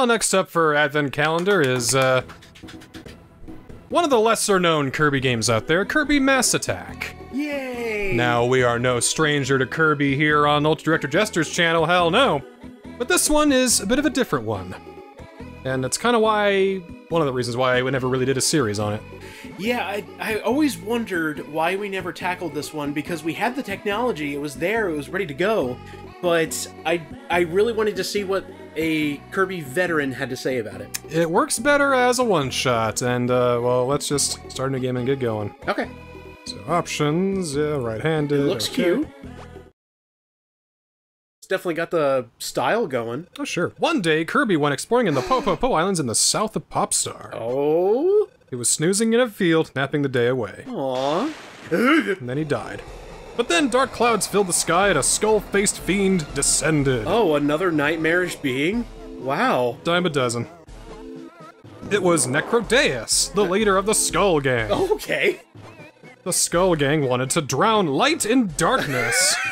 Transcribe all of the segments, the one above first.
Well, next up for Advent Calendar is, uh, one of the lesser known Kirby games out there, Kirby Mass Attack. Yay! Now, we are no stranger to Kirby here on Ultra Director Jester's channel, hell no. But this one is a bit of a different one. And that's kind of why, one of the reasons why I never really did a series on it. Yeah, I, I always wondered why we never tackled this one because we had the technology, it was there, it was ready to go, but I I really wanted to see what a Kirby veteran had to say about it. It works better as a one-shot, and, uh, well, let's just start a new game and get going. Okay. So, options, yeah, right-handed. It looks okay. cute. It's definitely got the style going. Oh, sure. One day, Kirby went exploring in the Popopo Islands in the south of Popstar. Oh. He was snoozing in a field, napping the day away. Aww. And then he died. But then dark clouds filled the sky and a skull-faced fiend descended. Oh, another nightmarish being? Wow. Dime a dozen. It was Necrodeus, the leader of the Skull Gang. Okay. The Skull Gang wanted to drown light in darkness.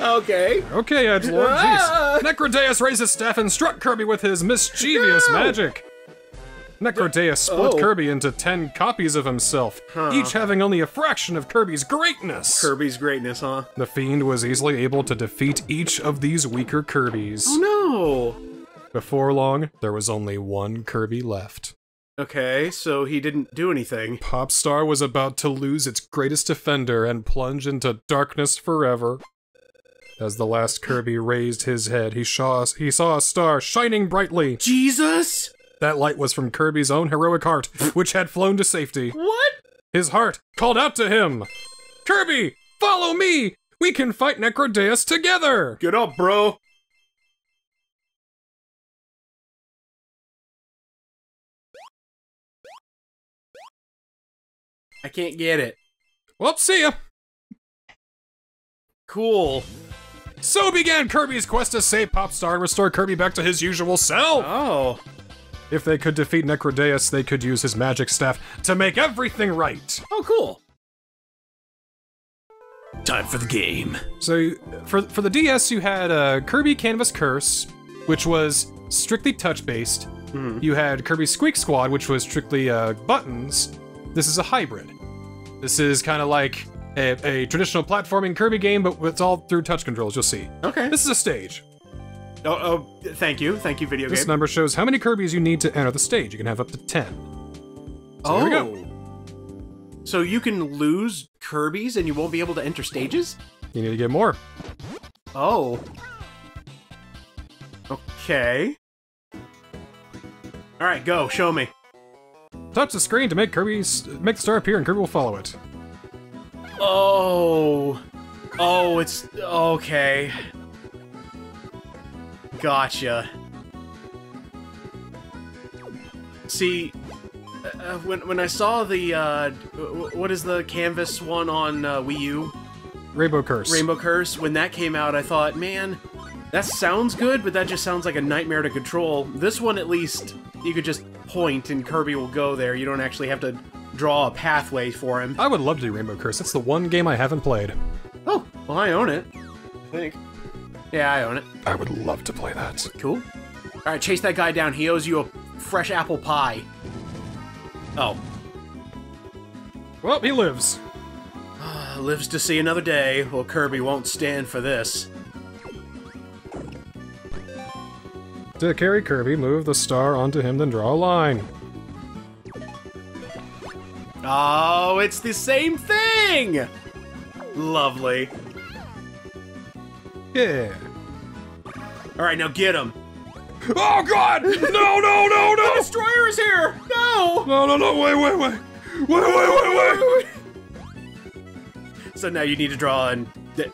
Okay. okay, Edgelord, Ah! jeez. Necrodeus raised his staff and struck Kirby with his mischievous No! magic. Necrodeus split Oh. Kirby into ten copies of himself, Huh. each having only a fraction of Kirby's greatness. Kirby's greatness, huh? The Fiend was easily able to defeat each of these weaker Kirbys. Oh no! Before long, there was only one Kirby left. Okay, so he didn't do anything. Popstar was about to lose its greatest defender and plunge into darkness forever. As the last Kirby raised his head, he saw, he saw a star shining brightly. Jesus? That light was from Kirby's own heroic heart, which had flown to safety. What? His heart called out to him Kirby, follow me! We can fight Necrodeus together! Get up, bro. I can't get it. Well, see ya! Cool. So began Kirby's quest to save Popstar and restore Kirby back to his usual self! Oh. If they could defeat Necrodeus, they could use his magic staff to make everything right. Oh, cool. Time for the game. So for for the DS, you had uh, Kirby Canvas Curse, which was strictly touch-based. You had Kirby Squeak Squad, which was strictly uh, buttons. This is a hybrid. This is kind of like a, a traditional platforming Kirby game, but it's all through touch controls. You'll see. Okay. This is a stage. Oh, oh, thank you. Thank you, video This game. This number shows how many Kirby's you need to enter the stage. You can have up to ten. So oh. here we go. Oh. So you can lose Kirby's and you won't be able to enter stages? You need to get more. Oh. Okay. All right, go. Show me. Touch the screen to make Kirby's make the star appear, and Kirby will follow it. Oh. Oh, it's okay. Gotcha. See, uh, when when I saw the uh, what is the canvas one on uh, Wii U, Rainbow Curse. Rainbow Curse? When that came out, I thought, man, that sounds good, but that just sounds like a nightmare to control. This one, at least, you could just point and Kirby will go there. You don't actually have to draw a pathway for him. I would love to do Rainbow Curse. That's the one game I haven't played. Oh, well, I own it. I think. Yeah, I own it. I would love to play that. Cool. Alright, chase that guy down. He owes you a fresh apple pie. Oh. Well, he lives. Uh, lives to see another day. Well, Kirby won't stand for this. To carry Kirby, move the star onto him, then draw a line. Oh, it's the same thing! Lovely. Yeah. Alright, now get him. Oh God! No! No! No! The No! destroyer is here! No! No! No! No! Wait! Wait! Wait! Wait! Wait! Wait! Wait! So now you need to draw and.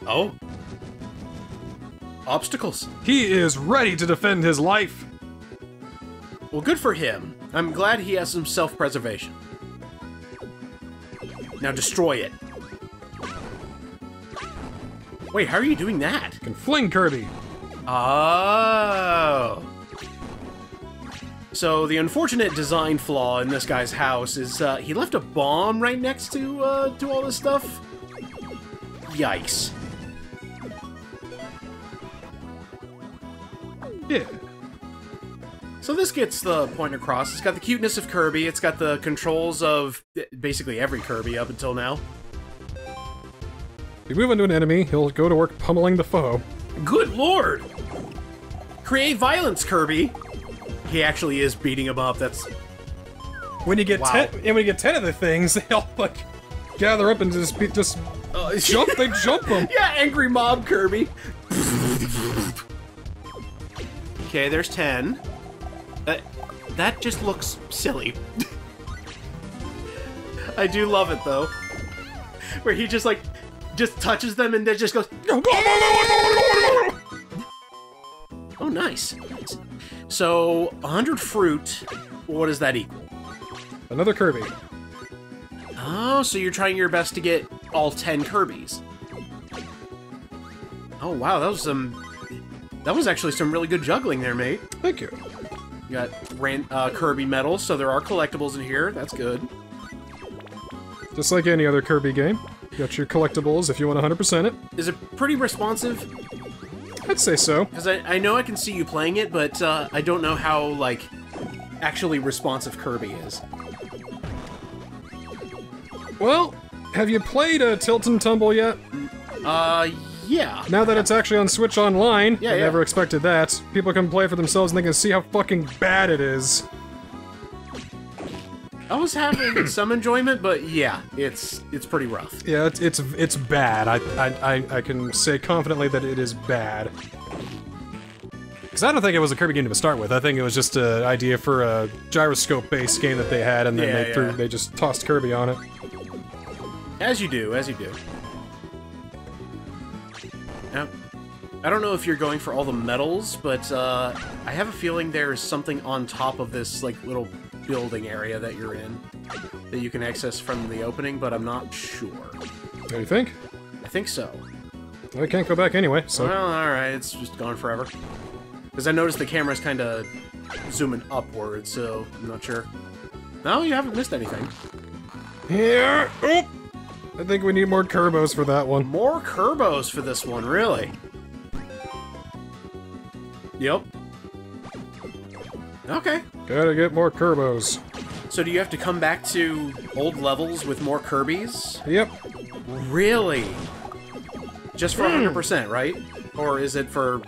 Oh. Obstacles. He is ready to defend his life. Well, good for him. I'm glad he has some self-preservation. Now destroy it. Wait, how are you doing that? Can fling Kirby. Oh. So the unfortunate design flaw in this guy's house is uh, he left a bomb right next to uh, to all this stuff. Yikes. Yeah. So this gets the point across. It's got the cuteness of Kirby. It's got the controls of basically every Kirby up until now. If you move into an enemy, he'll go to work pummeling the foe. Good lord! Create violence, Kirby. He actually is beating him up. That's When you get Wow. ten, and when you get ten of the things, they'll like gather up and just be, just uh, jump. They jump them. Yeah, angry mob Kirby. okay, there's 10. Uh, that just looks silly. I do love it though. Where he just like just touches them and then just goes Oh nice. So 100 fruit, what does that equal? Another Kirby. Oh, so you're trying your best to get all 10 Kirby's. Oh, wow, that was some... That was actually some really good juggling there, mate. Thank you. You got uh, Kirby medals, so there are collectibles in here. That's good. Just like any other Kirby game, got your collectibles if you want 100% it. Is it pretty responsive? I'd say so. Because I, I know I can see you playing it, but uh, I don't know how, like, actually responsive Kirby is. Well, have you played uh, Tilt and Tumble yet? Uh, yeah. Now that it's actually on Switch Online, Yeah, I yeah. never expected that. People can play for themselves and they can see how fucking bad it is. I was having some enjoyment, but yeah, it's it's pretty rough. Yeah, it's it's, it's bad. I, I I I can say confidently that it is bad. Because I don't think it was a Kirby game to start with. I think it was just an idea for a gyroscope-based game that they had, and then Yeah, they threw they just tossed Kirby on it. As you do, as you do. Now, I don't know if you're going for all the medals, but uh, I have a feeling there's something on top of this like little building area that you're in that you can access from the opening, but I'm not sure. What do you think? I think so. I can't go back anyway, so Well, alright, it's just gone forever. Because I noticed the camera's kind of zooming upward, so I'm not sure. No, you haven't missed anything. here. Oop. I think we need more Kerbos for that one. More Kerbos for this one, really? Yep. Okay. Gotta get more Kerbos. So do you have to come back to old levels with more Kirby's? Yep. Really? Just for 100%, hmm. right? Or is it for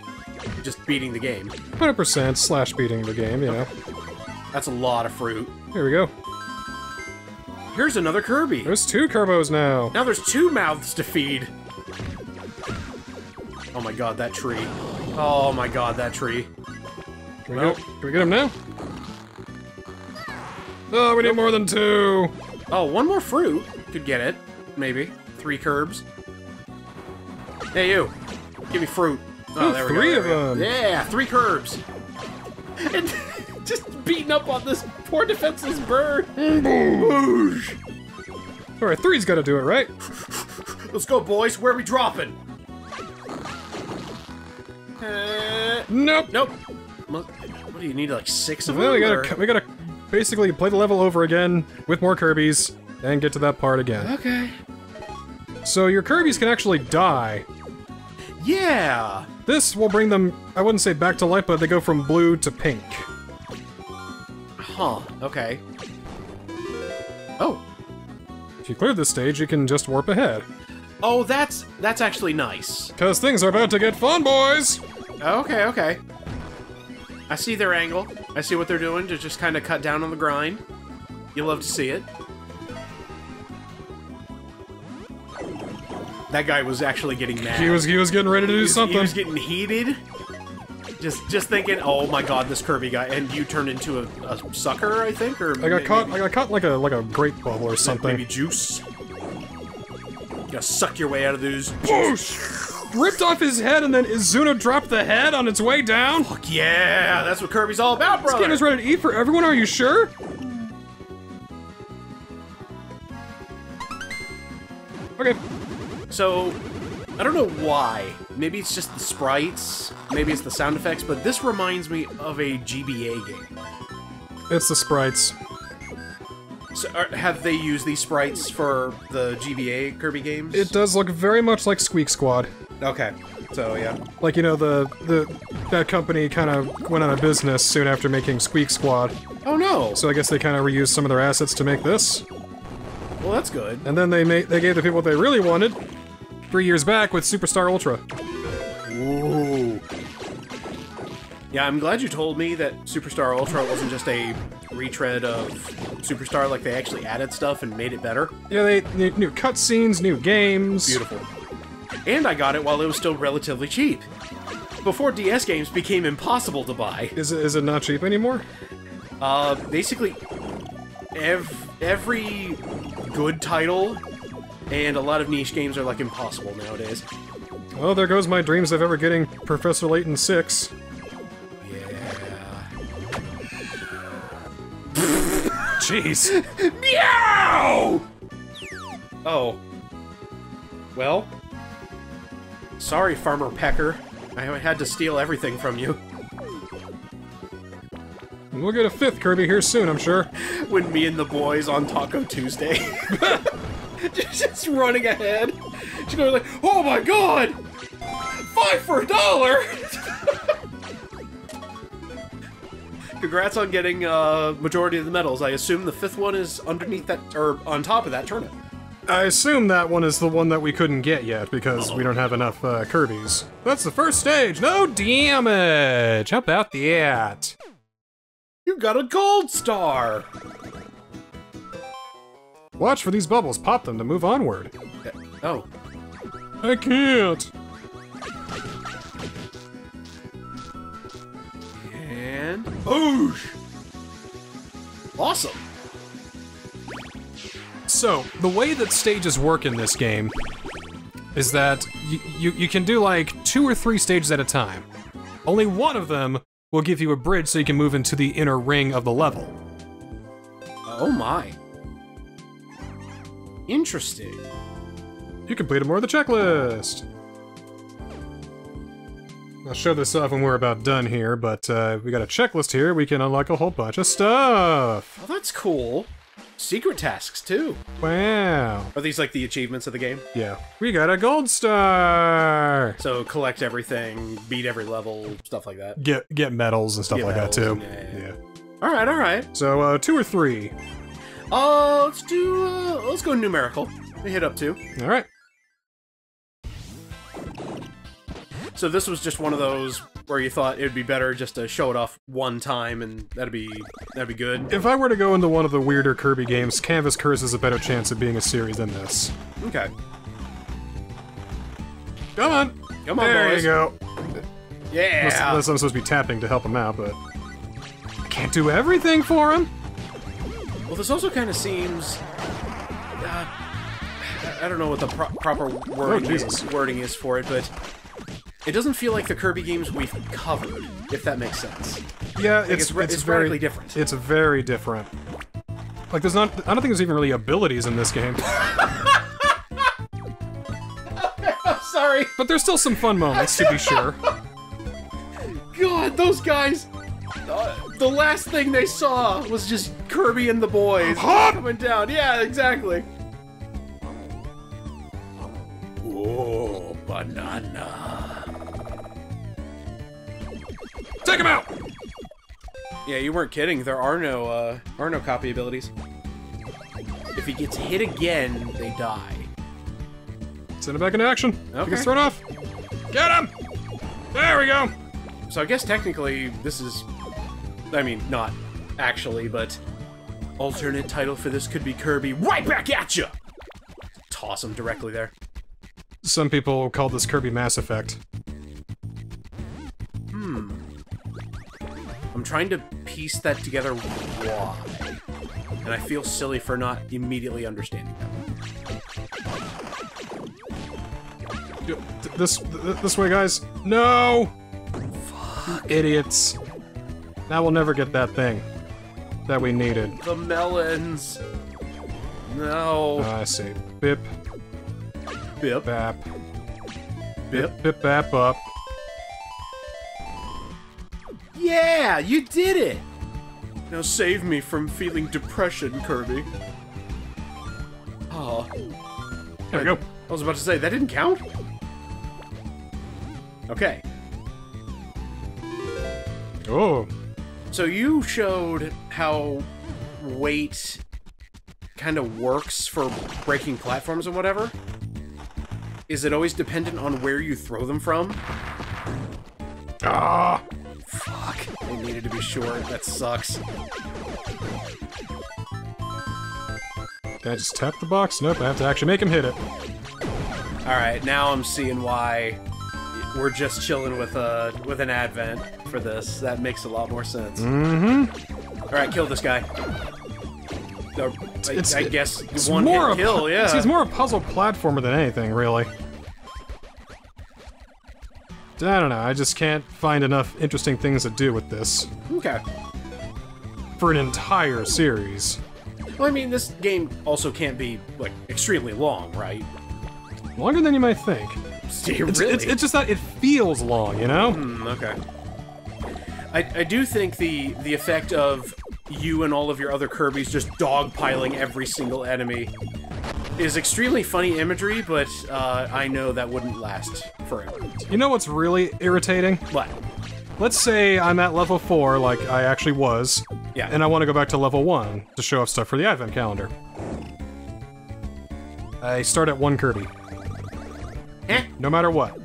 just beating the game? 100% slash beating the game, you know. That's a lot of fruit. Here we go. Here's another Kirby. There's two Kerbos now. Now there's two mouths to feed. Oh my god, that tree. Oh my god, that tree. Can we, Well- get, can we get him now? Oh, we need more than two. Oh, one more fruit. Could get it. Maybe. Three curbs. Hey, you. Give me fruit. Oh, Ooh, there we three go. of we go. them. Yeah, three curbs. And just beating up on this poor defenseless bird. Boosh. All right, three's got to do it, right? Let's go, boys. Where are we dropping? Uh, Nope. nope. What what do you need, like six of Well, them? we gotta we gotta basically play the level over again with more Kirby's and get to that part again. Okay. So your Kirby's can actually die. Yeah. This will bring them, I wouldn't say back to life, but they go from blue to pink. Huh. Okay. Oh. If you clear this stage, you can just warp ahead. Oh, that's that's actually nice. Cause things are about to get fun, boys! Okay, okay. I see their angle. I see what they're doing to just kind of cut down on the grind. You love to see it. That guy was actually getting mad. He was he was getting ready to do was- something. He was getting heated. Just just thinking, oh my god, this Kirby guy, and you turned into a, a sucker, I think, or I got caught I got caught like a like a grape bubble or something. Maybe juice. You gotta suck your way out of those. Whoosh! Ripped off his head and then Izuna dropped the head on its way down. Fuck yeah, that's what Kirby's all about, This brother. game is ready to eat for everyone, are you sure? Okay. So, I don't know why. Maybe it's just the sprites, maybe it's the sound effects, but this reminds me of a GBA game. It's the sprites. So, are, have they used these sprites for the GBA Kirby games? It does look very much like Squeak Squad. Okay. So yeah. Like, you know, the, the that company kind of went out of business soon after making Squeak Squad. Oh no. So I guess they kind of reused some of their assets to make this. Well, that's good. And then they made they gave the people what they really wanted three years back with Superstar Ultra. Ooh. Yeah, I'm glad you told me that Superstar Ultra wasn't just a retread of Superstar, like they actually added stuff and made it better. Yeah, they new, new cutscenes, new games. Beautiful. And I got it while it was still relatively cheap. Before DS games became impossible to buy. Is it is it not cheap anymore? Uh, basically, ev- every good title and a lot of niche games are like impossible nowadays. Well, there goes my dreams of ever getting Professor Layton 6. Yeah. Jeez. Meow! Oh. Well. Sorry, Farmer Pecker. I had to steal everything from you. We'll get a fifth Kirby here soon, I'm sure. When me and the boys on Taco Tuesday. just running ahead. She's going like, oh my god! Five for a dollar! Congrats on getting uh, majority of the medals. I assume the fifth one is underneath that, or on top of that turnip. I assume that one is the one that we couldn't get yet because we don't have enough uh, Kirby's. That's the first stage. No damage. How about that? You got a gold star! Watch for these bubbles. Pop them to move onward. Oh, I can't. and boosh! Awesome. So, the way that stages work in this game is that you, you, can do like two or three stages at a time. Only one of them will give you a bridge so you can move into the inner ring of the level. Oh my. Interesting. You completed more of the checklist. I'll show this off when we're about done here, but uh, we got a checklist here. We can unlock a whole bunch of stuff. Well, that's cool. Secret tasks, too. Wow. Are these like the achievements of the game? Yeah. We got a gold star. So collect everything, beat every level, stuff like that. Get get medals and stuff Get like that too. yeah, yeah. yeah. All right, all right. So uh, two or three. Uh, let's do. Uh, let's go numerical. We hit up two. All right. So this was just one of those where you thought it would be better just to show it off one time, and that'd be that'd be good. If I were to go into one of the weirder Kirby games, Canvas Curse has a better chance of being a series than this. Okay. Come on. Come on, there boys. you go. Yeah. Unless, unless I'm supposed to be tapping to help him out, but I can't do everything for him. Well, this also kind of seems. Uh, I don't know what the pro proper wording, Oh, is, wording is for it, but it doesn't feel like the Kirby games we've covered, if that makes sense. Yeah, Like, it's it's it's, it's very radically different. It's very different. Like there's not. I don't think there's even really abilities in this game, Sorry. but there's still some fun moments to be sure. God, those guys. Uh, the last thing they saw was just Kirby and the boys Hop! coming down. Yeah, exactly. Whoa, banana. Take him out. Yeah, you weren't kidding. There are no uh, are no copy abilities. If he gets hit again, they die. Send him back into action. He Okay. gets thrown off. Get him. There we go. So I guess technically this is, I mean, not actually, but alternate title for this could be Kirby right back at you. Toss him directly there. Some people call this Kirby Mass Effect. I'm trying to piece that together. Why? And I feel silly for not immediately understanding that. Th- This this way, guys. No. You Idiots. Now we'll never get that thing that we needed. The melons. No. Ah, I see. Bip, Bip. bap, Bip. bip, bap up. Yeah, you did it! Now save me from feeling depression, Kirby. Oh, There we go. I was about to say, that didn't count? Okay. Oh, So you showed how weight kind of works for breaking platforms and whatever. Is it always dependent on where you throw them from? ah, Fuck. I needed to be short. That sucks. can I just tap the box? Nope, I have to actually make him hit it. Alright, now I'm seeing why we're just chilling with a with an advent for this. That makes a lot more sense. Mm-hmm. Alright, kill this guy. Or, I, It's- I guess It's one more hit kill, yeah. see, It's more a puzzle platformer than anything, really. I don't know. I just can't find enough interesting things to do with this Okay. for an entire series. Well, I mean, this game also can't be like extremely long, right? Longer than you might think. See, It's, really? it's, it's just that it feels long, you know? Hmm, okay. I, I do think the the effect of you and all of your other Kirby's just dogpiling every single enemy is extremely funny imagery, but uh, I know that wouldn't last forever. You know what's really irritating? What? Let's say I'm at level 4, like I actually was, Yeah. and I want to go back to level 1 to show off stuff for the Advent calendar. I start at 1 Kirby. Eh? no matter what.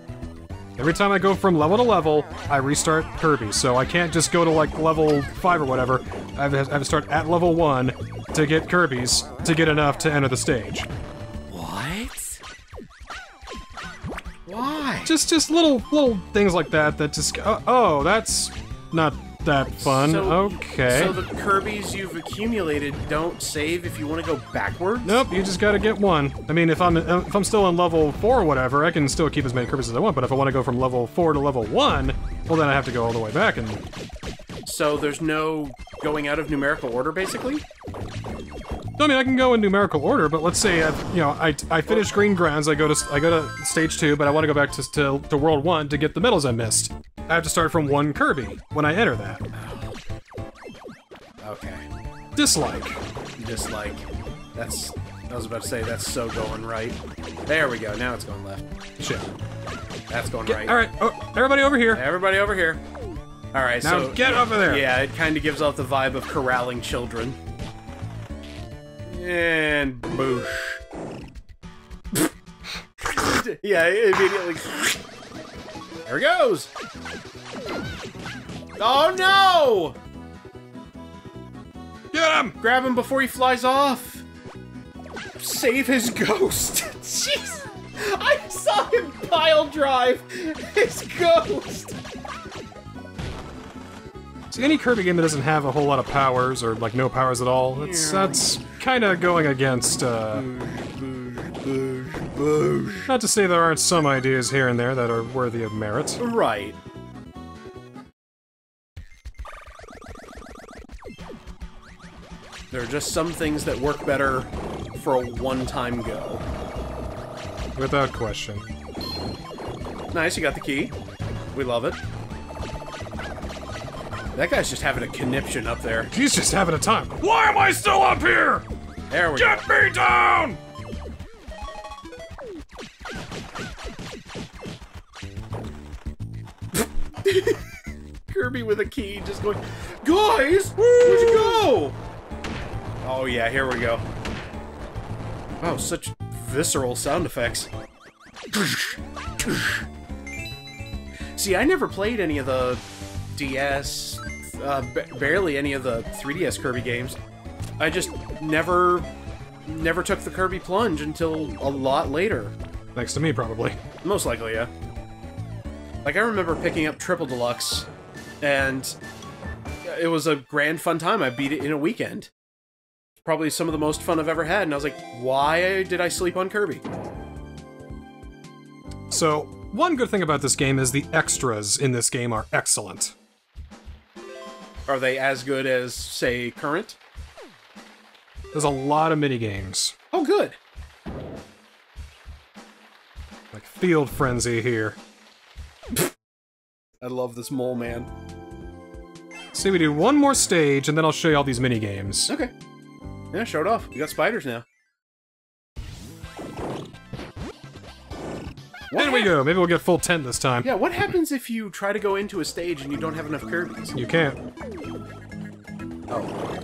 Every time I go from level to level, I restart Kirby, so I can't just go to like level 5 or whatever. I have, to, I have to start at level 1 to get Kirby's to get enough to enter the stage. What? Why? Just just little little things like that that just oh, oh that's not that fun. So- okay. So the Kirby's you've accumulated don't save if you want to go backwards? Nope, you just gotta get one. I mean, if I'm uh, if I'm still in level four or whatever, I can still keep as many Kirby's as I want. But if I want to go from level four to level one, well, then I have to go all the way back. And So there's no going out of numerical order, basically? I mean, I can go in numerical order. But let's say I, you know, I I finish Green Grounds, I go to I go to stage two, but I want to go back to, to to World One to get the medals I missed. I have to start from one Kirby when I enter that. Oh, okay. Dislike. Dislike. That's. I was about to say that's so going right. There we go. Now it's going left. Shit. That's going right. All right. Oh, everybody over here. Everybody over here. All right. Now so get over there. Yeah, it kind of gives off the vibe of corralling children. And boosh. yeah, immediately. There it goes. Oh no! Get him! Grab him before he flies off. Save his ghost. Jeez. I saw him pile drive his ghost. See, any Kirby game that doesn't have a whole lot of powers or like no powers at all, that's that's kind of going against. Uh, not to say there aren't some ideas here and there that are worthy of merit. Right. There are just some things that work better for a one-time go. Without question. Nice, you got the key. We love it. That guy's just having a conniption up there. He's just having a time. Why am I still up here? There we go. Get me down! Kirby with a key just going, Guys! Where'd you go? Oh yeah, here we go. Wow, such visceral sound effects. See, I never played any of the DS, uh, ba- barely any of the 3DS Kirby games. I just never, never took the Kirby plunge until a lot later. Thanks to me, probably. Most likely, yeah. Like, I remember picking up Triple Deluxe, and it was a grand fun time. I beat it in a weekend. Probably some of the most fun I've ever had, and I was like, why did I sleep on Kirby? So, one good thing about this game is the extras in this game are excellent. Are they as good as, say, current? There's a lot of mini games, Oh, good. like Field Frenzy here. I love this mole man. See, we do one more stage, and then I'll show you all these mini games. Okay. Yeah, show it off. We got spiders now. What In we go. Maybe we'll get full 10 this time. Yeah, what happens if you try to go into a stage and you don't have enough Kirby's? You can't. Oh.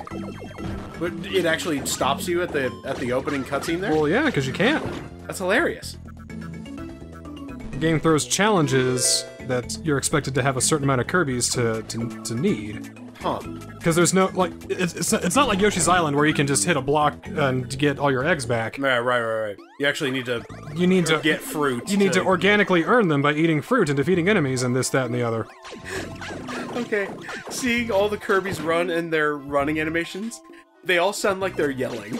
But it actually stops you at the at the opening cutscene there? Well, yeah, because you can't. That's hilarious. The game throws challenges that you're expected to have a certain amount of Kirby's to, to, to need. Huh. Because there's no, like, it's, it's, it's not like Yoshi's Island where you can just hit a block and get all your eggs back. Right, right, right, right. You actually need to You need to get fruit. You need to organically earn them by eating fruit and defeating enemies and this, that, and the other. Okay. Seeing all the Kirby's run and their running animations, they all sound like they're yelling.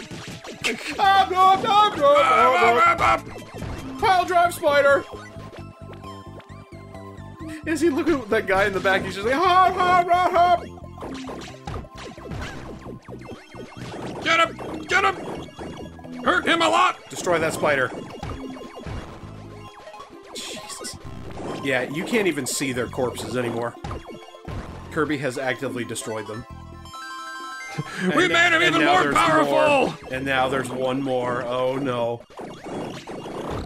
Pile drive spider! Is he looking at that guy in the back? He's just like, hop, hop, hop, hop! Get him! Get him! Hurt him a lot! Destroy that spider. Jesus. Yeah, you can't even see their corpses anymore. Kirby has actively destroyed them. We And- made him even more powerful! more. And now there's one more. Oh no.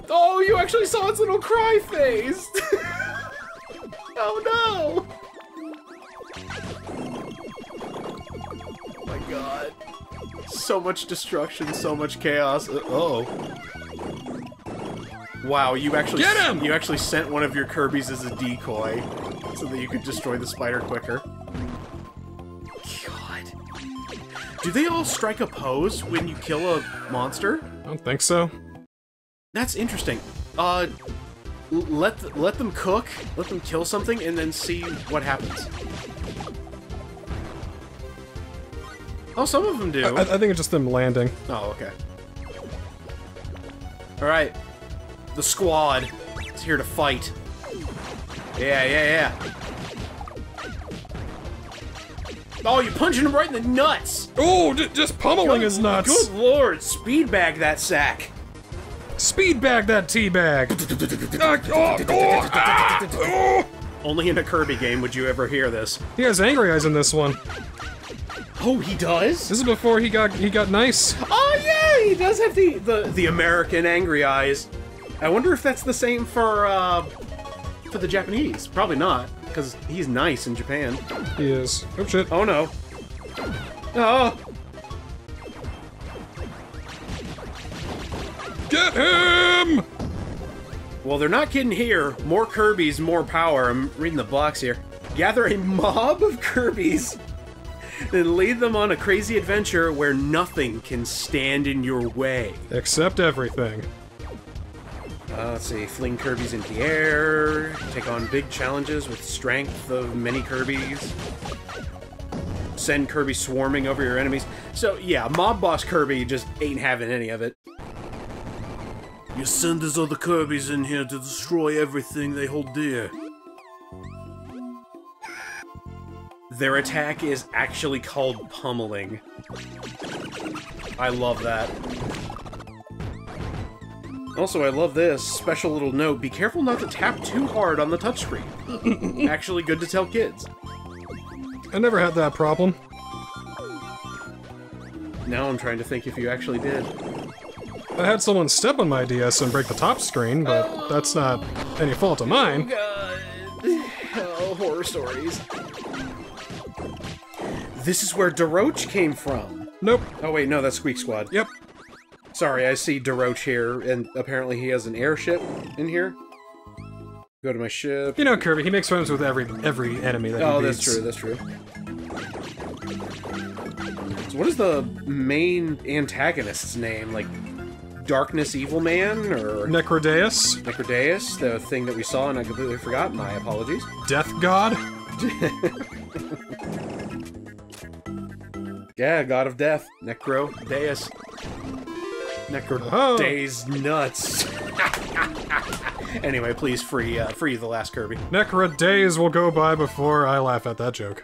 Oh, you actually saw its little cry face! oh no! God. So much destruction, so much chaos. Uh oh. Wow, you actually Get him! you actually sent one of your Kirby's as a decoy so that you could destroy the spider quicker. God. Do they all strike a pose when you kill a monster? I don't think so. That's interesting. Uh, let th- let them cook, let them kill something, and then see what happens. Oh, some of them do. I, I think it's just them landing. oh, okay. All right, the squad is here to fight. Yeah, yeah, yeah. Oh, you're punching him right in the nuts. Oh, just pummeling his nuts! Good lord, speed bag that sack. Speed bag that tea bag! Ah, oh, oh, ah, oh. Only in a Kirby game would you ever hear this. He has angry eyes in this one. Oh, he does? This is before he got he got nice. Oh yeah, he does have the the, the American angry eyes. I wonder if that's the same for uh for the Japanese. Probably not, because he's nice in Japan. He is. Oh shit. Oh no. Oh, Get him! well, they're not kidding here. More Kirby's, more power. I'm reading the box here. Gather a mob of Kirby's, then lead them on a crazy adventure where nothing can stand in your way. Except everything. Uh, let's see, fling Kirby's into the air, take on big challenges with strength of many Kirby's, send Kirby swarming over your enemies. So yeah, Mob Boss Kirby just ain't having any of it. You send these other Kirby's in here to destroy everything they hold dear. Their attack is actually called pummeling. I love that. Also, I love this special little note. Be careful not to tap too hard on the touchscreen. Actually, good to tell kids. I never had that problem. Now I'm trying to think if you actually did. I had someone step on my DS and break the top screen, but that's not any fault of mine. Oh, God. Oh, horror stories. This is where Daroach came from. Nope. Oh wait, no, that's Squeak Squad. Yep. Sorry, I see Daroach here, and apparently he has an airship in here. Go to my ship. You know Kirby, he makes friends with every every enemy that Oh, he that's true, that's true. So what is the main antagonist's name? Like, Darkness Evil Man, or Necrodeus, Necrodeus, the thing that we saw and I completely forgot? My apologies. Death God. Yeah, God of Death. Necro Deus. Necro Oh. Days nuts. anyway, please free uh, free the last Kirby. Necro days will go by before I laugh at that joke.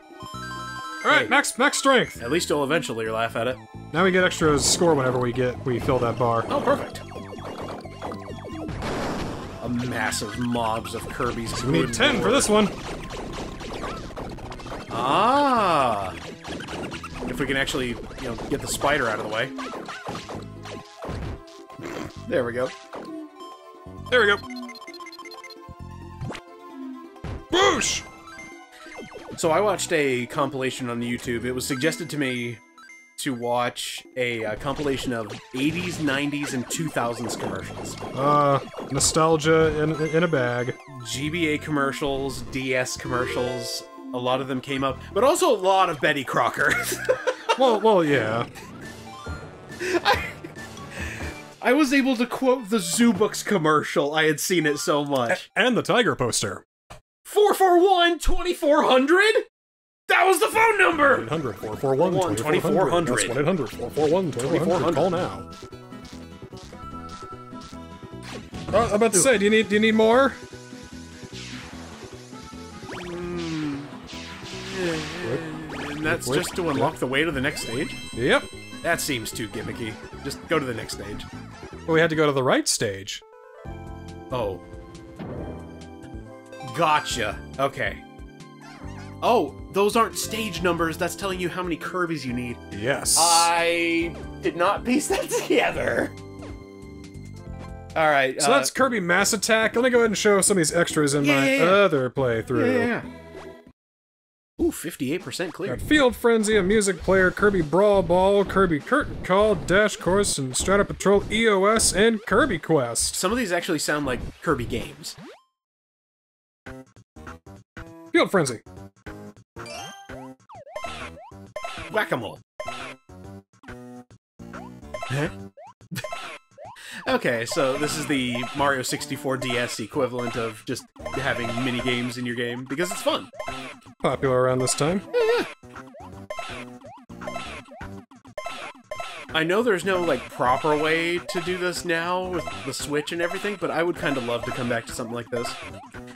Alright, Hey. max max strength. At least you'll eventually laugh at it. Now we get extra score whenever we get we fill that bar. Oh, perfect. A massive mobs of Kirby's. We need 10 for this one. Ah. If we can actually, you know, get the spider out of the way. There we go. There we go. Boosh! So I watched a compilation on YouTube. It was suggested to me to watch a uh, compilation of 80s, 90s, and 2000s commercials. Uh, nostalgia in, in a bag. GBA commercials, DS commercials, a lot of them came up, but also a lot of Betty Crocker. Well, well, yeah. I was able to quote the Zoobooks commercial. I had seen it so much. And the tiger poster. 441 2400? That was the phone number! 800 441 2400. That's 1 800 441 2400. Call now. Uh, I'm about to say, do you need do you need more? And that's just to unlock the way to the next stage? Yep. That seems too gimmicky. Just go to the next stage. But we had to go to the right stage. Oh. Gotcha. Okay. Oh, those aren't stage numbers. That's telling you how many Kirby's you need. Yes. I did not piece that together. All right. so uh, that's Kirby Mass Attack. Let me go ahead and show some of these extras in Yeah, my yeah, yeah. other playthrough. yeah, yeah, yeah. Ooh, 58% clear. Got Field Frenzy, a music player, Kirby Brawl Ball, Kirby Curtain Call, Dash Course, and Strato Patrol EOS, and Kirby Quest. Some of these actually sound like Kirby games. Field Frenzy. Whack-a-mole. okay, so this is the Mario 64 DS equivalent of just having mini games in your game because it's fun. Popular around this time. I know there's no like proper way to do this now with the Switch and everything, but I would kind of love to come back to something like this.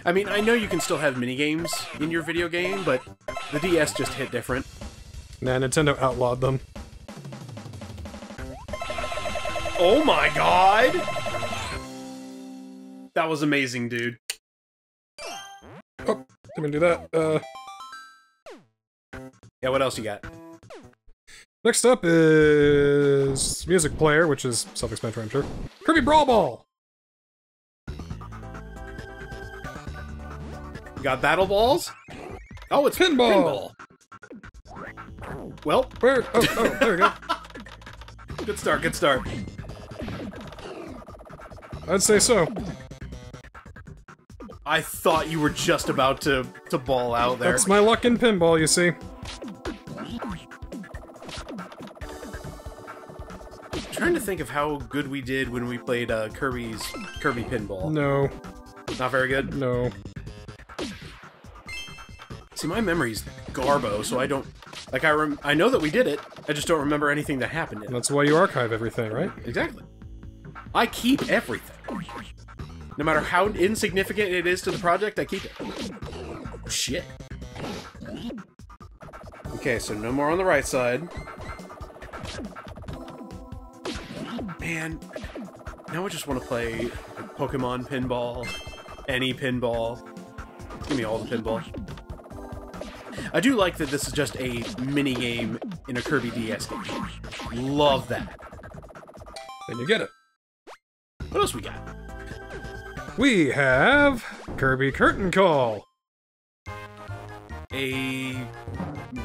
I mean, I know you can still have mini games in your video game, but the DS just hit different. Nah, Nintendo outlawed them. Oh my god! That was amazing, dude. Oh, didn't do that. Uh, Yeah, what else you got? next up is music player, which is self-explanatory, I'm sure. Kirby Brawl Ball. You got battle balls? Oh, it's Pinball. pinball. Well, Where? Oh, oh, there we go. good start, good start. I'd say so. I thought you were just about to to ball out there. That's my luck in pinball, you see. Trying to think of how good we did when we played uh, Kirby's Kirby Pinball. No, Not very good. no. See, my memory's garbo, so I don't like. I rem- I know that we did it. I just don't remember anything that happened. In it. That's why you archive everything, right? Exactly. I keep everything. No matter how insignificant it is to the project, I keep it. Shit. Okay, so no more on the right side. Man, now I just want to play like, Pokemon pinball, any pinball. Give me all the pinball. I do like that this is just a mini game in a Kirby DS game. Love that. Then you get it. What else we got? We have Kirby Curtain Call. A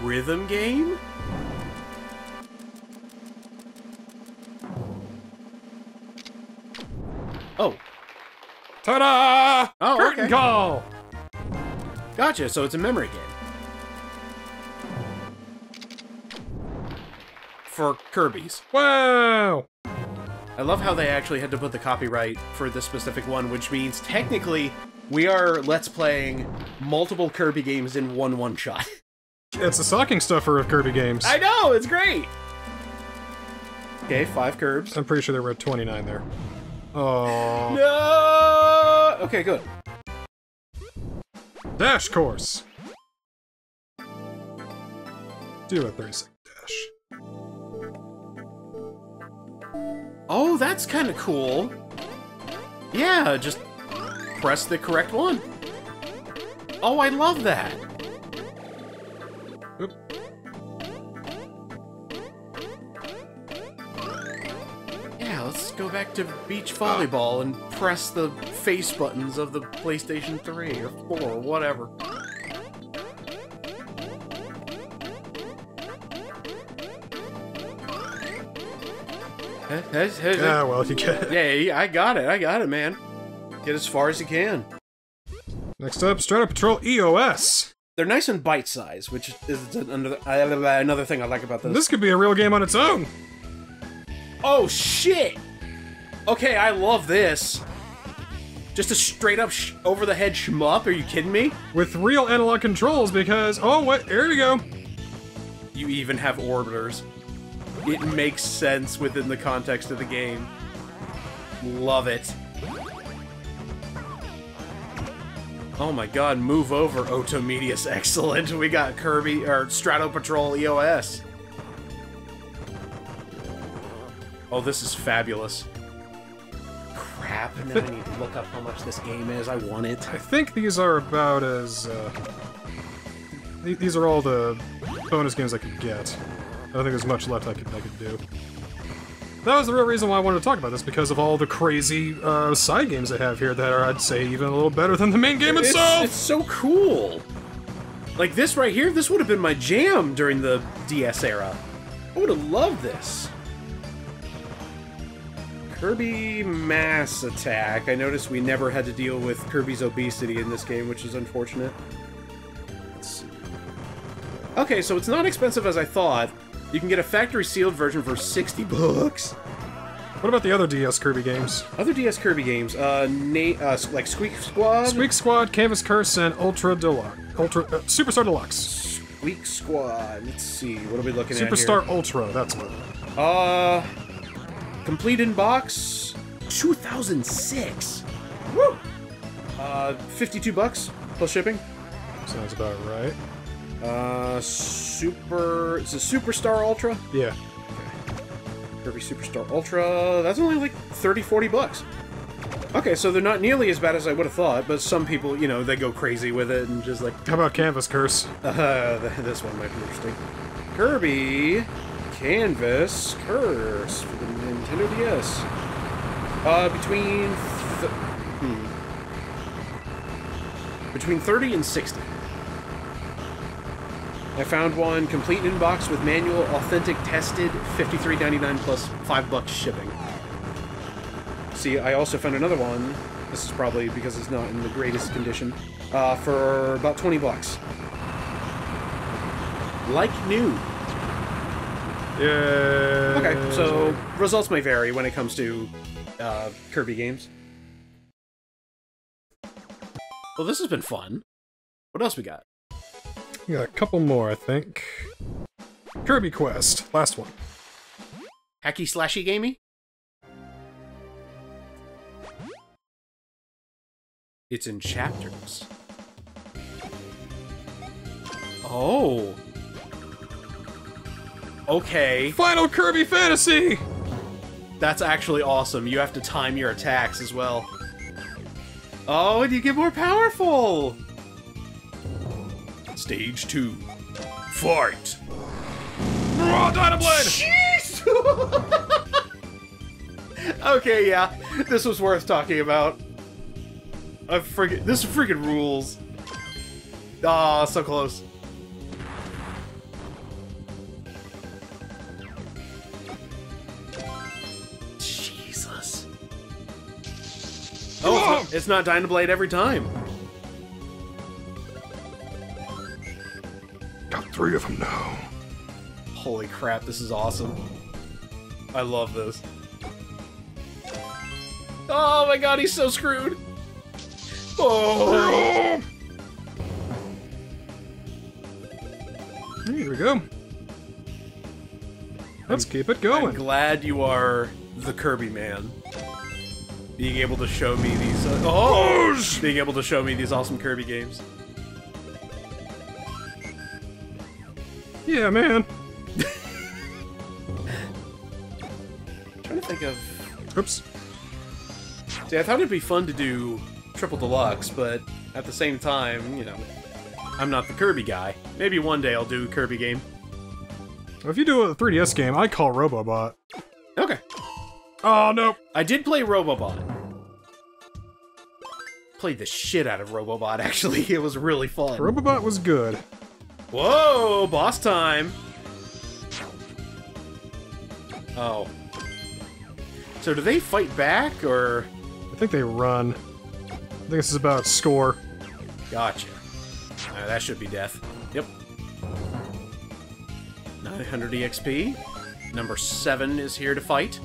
rhythm game? Oh, Ta-da! Oh, Curtain okay. Call. gotcha. So it's a memory game. For Kirby's. Wow. I love how they actually had to put the copyright for this specific one, which means technically we are let's playing multiple Kirby games in one one shot. It's a stocking stuffer of Kirby games. I know, it's great. Okay, five curbs. I'm pretty sure there were 29 there. Oh. No. Okay, good. Dash course. Do a 30 second dash. Oh, that's kind of cool. Yeah, just press the correct one. Oh, I love that. Oop. let's go back to beach volleyball and press the face buttons of the PlayStation 3 or 4 or whatever. Yeah, well, you get it. Yeah, I got it. I got it, man. Get as far as you can. Next up, Strato Patrol EOS. They're nice and bite-sized, which is another another thing I like about this. This could be a real game on its own. Oh shit! Okay, I love this. Just a straight up over the head shmup? Are you kidding me? With real analog controls because, oh, what? Here we go. You even have orbiters. It makes sense within the context of the game. Love it. Oh my god, move over, Otomedius. Excellent. We got Kirby, or Strato Patrol EOS. Oh, this is fabulous. Crap, now I need to look up how much this game is. I want it. I think these are about as. Uh, th- these are all the bonus games I could get. I don't think there's much left I could I could do. That was the real reason why I wanted to talk about this because of all the crazy uh, side games they have here that are, I'd say, even a little better than the main game It's, itself. it's so cool. Like this right here, this would have been my jam during the DS era. I would have loved this. Kirby Mass Attack. I noticed we never had to deal with Kirby's obesity in this game, which is unfortunate. Let's see. Okay, so it's not expensive as I thought. You can get a factory sealed version for 60 bucks. What about the other DS Kirby games? Other DS Kirby games, uh, uh like Squeak Squad, Squeak Squad, Canvas Curse, and Ultra Deluxe. Ultra uh, Superstar Deluxe. Squeak Squad. Let's see, what are we looking at here? Superstar Ultra. That's what. Uh, complete in box, 2006. Woo! Uh, 52 bucks plus shipping. Sounds about right. Uh, super. It's a Superstar Ultra. Yeah. Kirby Superstar Ultra. That's only like 30, 40 bucks. Okay, so they're not nearly as bad as I would have thought, but some people, you know, they go crazy with it and just like, How about Canvas Curse? uh, th- this one might be interesting. Kirby Canvas Curse for the Nintendo DS. Uh, between hmm. between 30 and 60. I found one complete in box with manual, authentic, tested, 53.99 plus five bucks shipping. See, I also found another one. This is probably because it's not in the greatest condition. Uh, for about 20 bucks. Like new. Yeah. Okay, so results may vary when it comes to uh, Kirby games. Well, this has been fun. What else we got? We got a couple more, I think. Kirby Quest, last one. Hacky slashy gamey? It's in chapters. Oh. Okay. Final Kirby Fantasy! That's actually awesome. You have to time your attacks as well. Oh, and you get more powerful! Stage 2. Fight! Raw Dynablade! okay, yeah. This was worth talking about. I friggin' this friggin' rules. Ah, so close. It's not, it's not Dynablade every time. Got three of them now. Holy crap, this is awesome. I love this. Oh my god, he's so screwed. Oh. Here we go. Let's keep it going. I'm going. glad you are the Kirby man. Being able to show me these. Uh, oh! Being able to show me these awesome Kirby games. Yeah, man. trying to think of. Oops. See, I thought it'd be fun to do Triple Deluxe, but at the same time, you know, I'm not the Kirby guy. Maybe one day I'll do a Kirby game. If you do a 3DS game, I call Robobot. Oh, nope. I did play Robobot. Played the shit out of Robobot, actually. It was really fun. Robobot was good. Whoa, boss time! Oh. So do they fight back, or... I think they run. I think this is about score. Gotcha. Uh, that should be death. Yep. 900 EXP. Number 7 is here to fight.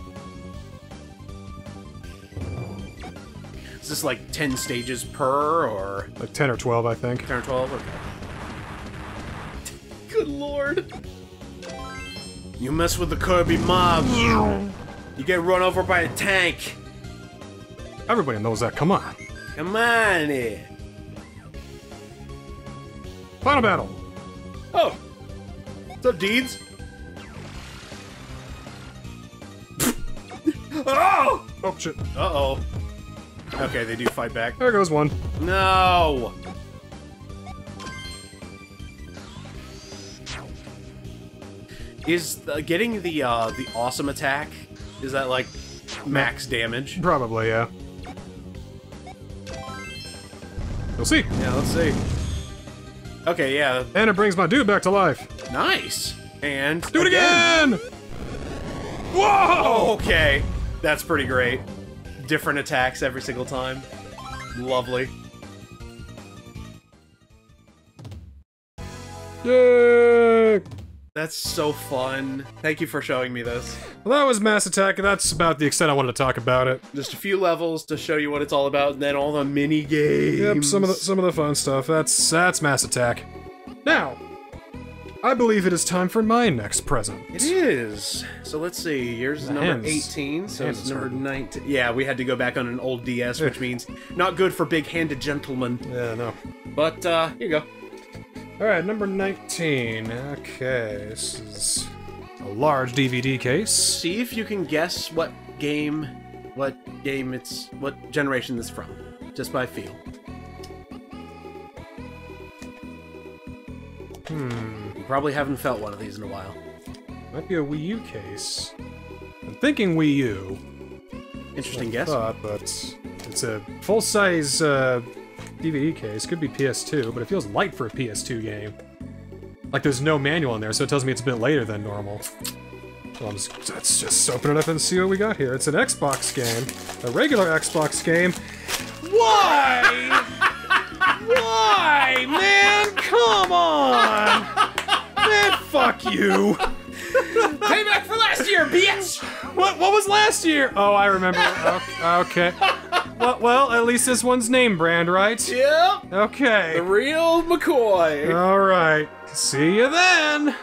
This like 10 stages per, or Like 10 or 12, I think. 10 or 12? Okay. Good lord. You mess with the Kirby mob, you get run over by a tank. Everybody knows that. Come on. Come on in. Final battle. Oh! What's up, Deeds? oh! Oh, shit. Uh-oh. Okay, they do fight back. There goes one. No! Is the, getting the uh, the awesome attack, is that like max damage? Probably, yeah. We'll see. Yeah, let's see. Okay, yeah, And it brings my dude back to life. nice. And Do it again! Whoa! Okay, that's pretty great. Different attacks every single time. Lovely. Yay! That's so fun. Thank you for showing me this. Well, that was Mass Attack, and that's about the extent I wanted to talk about it. Just a few levels to show you what it's all about, and then all the mini games. Yep, some of the some of the fun stuff. That's that's Mass Attack. Now, I believe it is time for my next present. It is. So let's see. Yours is number hands- 18, so hands it's number hurting. 19. Yeah, we had to go back on an old DS, which means not good for big-handed gentlemen. Yeah, no. But uh, here you go. All right, number 19. Okay, this is a large DVD case. See if you can guess what game, what game it's, what generation this from, just by feel. Hmm, probably haven't felt one of these in a while. might be a Wii U case. I'm thinking Wii U. Interesting guess. Thought, but it's a full-size uh, DVD case. Could be PS2, but it feels light for a PS2 game. Like there's no manual in there, so it tells me it's a bit later than normal. Well, I'm just, let's just open it up and see what we got here. It's an Xbox game, a regular Xbox game. Why? Why, man? Come on! Fuck you! Payback for last year, bitch! What? What was last year? Oh, I remember. Okay. okay. Well, well, at least this one's name brand, right? Yep, Okay. the real McCoy. All right. See you then.